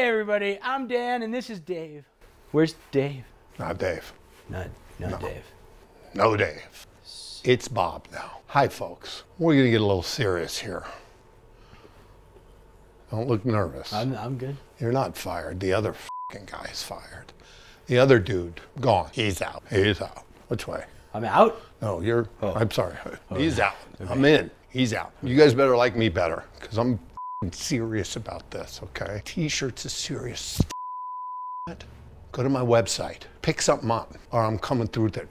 everybody. I'm Dan, and this is Dave. Where's Dave? Not Dave. Not, not Dave. No Dave. It's Bob now. Hi, folks. We're going to get a little serious here. Don't look nervous. I'm, I'm good. You're not fired. The other fing guy's fired. The other dude, gone. He's out. He's out. Which way? I'm out. No, you're. Oh. I'm sorry. Oh, He's out. I'm in. He's out. You guys better like me better because I'm I'm serious about this, okay? T-shirts is serious. Go to my website, pick something up, or I'm coming through there.